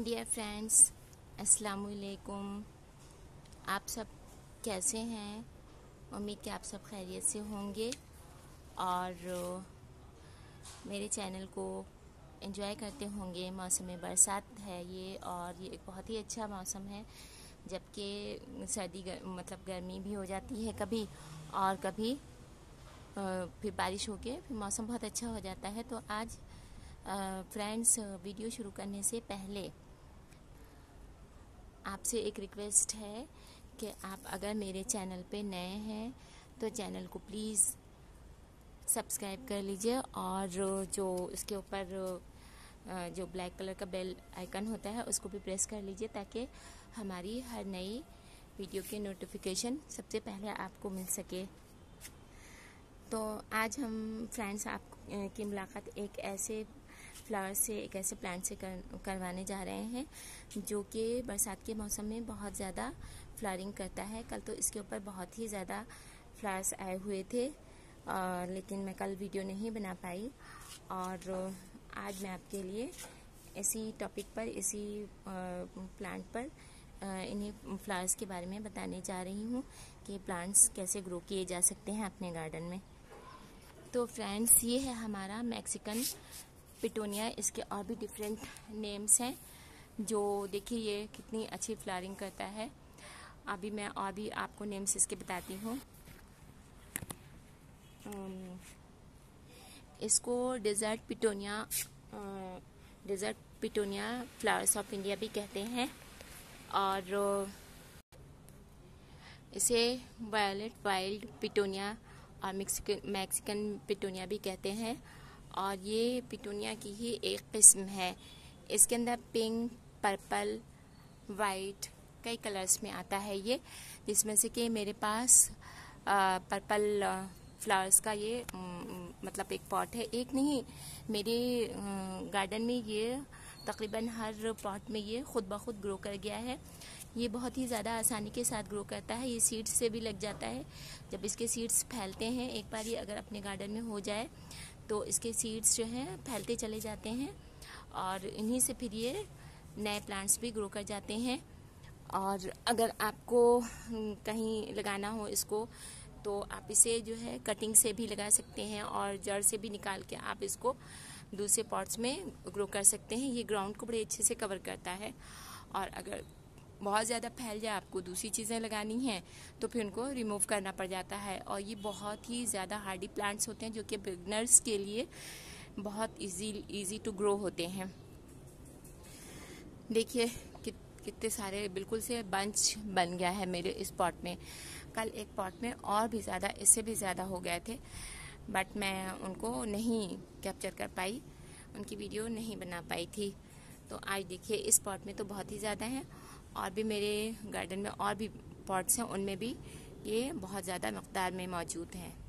Dear friends अस्सलाम वालेकुम आप सब कैसे हैं? उम्मीद कि आप सब खैरियत से होंगे। और मेरे चैनल को एंजॉय करते होंगे। मौसम बरसात है ये और ये एक बहुत ही अच्छा मौसम है जबकि सर्दी गर, मतलब गर्मी भी हो जाती है कभी और कभी फिर बारिश हो के फिर मौसम बहुत अच्छा हो जाता है। तो आज फ्रेंड्स वीडियो शुरू करने से पहले आपसे एक रिक्वेस्ट है कि आप अगर मेरे चैनल पे नए हैं तो चैनल को प्लीज़ सब्सक्राइब कर लीजिए और जो इसके ऊपर जो ब्लैक कलर का बेल आइकन होता है, उसको भी प्रेस कर लीजिए ताकि हमारी हर नई वीडियो के नोटिफिकेशन सबसे पहले आपको मिल सके। तो आज हम फ्रेंड्स आप की मुलाकात एक ऐसे फ्लावर से एक ऐसे प्लांट से कर, करवाने जा रहे हैं जो कि बरसात के मौसम में बहुत ज़्यादा फ्लावरिंग करता है। कल तो इसके ऊपर बहुत ही ज़्यादा फ्लावर्स आए हुए थे और लेकिन मैं कल वीडियो नहीं बना पाई। और आज मैं आपके लिए इसी टॉपिक पर इसी प्लांट पर इन्हीं फ्लावर्स के बारे में बताने जा रही हूँ कि प्लांट्स कैसे ग्रो किए जा सकते हैं अपने गार्डन में। तो फ्रेंड्स ये है हमारा मैक्सिकन पिटोनिया, इसके और भी डिफरेंट नेम्स हैं, जो देखिए ये कितनी अच्छी फ्लावरिंग करता है। अभी मैं और भी आपको नेम्स इसके बताती हूँ। इसको desert petunia desert petunia flowers of India भी कहते हैं। और, इसे वायलेट वाइल्ड पिटोनिया और मैक्सिकन मैक्सिकन पिटोनिया भी कहते हैं। और ये पिटूनिया की ही एक किस्म है। इसके अंदर पिंक पर्पल वाइट कई कलर्स में आता है ये जिसमें से कि मेरे पास आ, पर्पल फ्लावर्स का ये मतलब एक पॉट है। एक नहीं मेरे गार्डन में ये तकरीबन हर पॉट में ये खुद ब खुद ग्रो कर गया है। ये बहुत ही ज़्यादा आसानी के साथ ग्रो करता है। ये सीड्स से भी लग जाता है। जब इसके सीड्स फैलते हैं एक बार ये अगर अपने गार्डन में हो जाए तो इसके सीड्स जो हैं, फैलते चले जाते हैं और इन्हीं से फिर ये नए प्लांट्स भी ग्रो कर जाते हैं। और अगर आपको कहीं लगाना हो इसको तो आप इसे जो है कटिंग से भी लगा सकते हैं और जड़ से भी निकाल के आप इसको दूसरे पॉट्स में ग्रो कर सकते हैं। ये ग्राउंड को बड़े अच्छे से कवर करता है। और अगर बहुत ज़्यादा फैल जाए, आपको दूसरी चीज़ें लगानी हैं तो फिर उनको रिमूव करना पड़ जाता है। और ये बहुत ही ज़्यादा हार्डी प्लांट्स होते हैं, जो कि बिगनर्स के लिए बहुत इजी इजी टू ग्रो होते हैं। देखिए कितने सारे, बिल्कुल से बंच बन गया है मेरे इस पॉट में। कल एक पॉट में और भी ज़्यादा, इससे भी ज़्यादा हो गए थे बट मैं उनको नहीं कैप्चर कर पाई, उनकी वीडियो नहीं बना पाई थी। तो आज देखिए, इस पॉट में तो बहुत ही ज़्यादा है और भी मेरे गार्डन में और भी पॉट्स हैं, उनमें भी ये बहुत ज़्यादा मकदार में मौजूद हैं।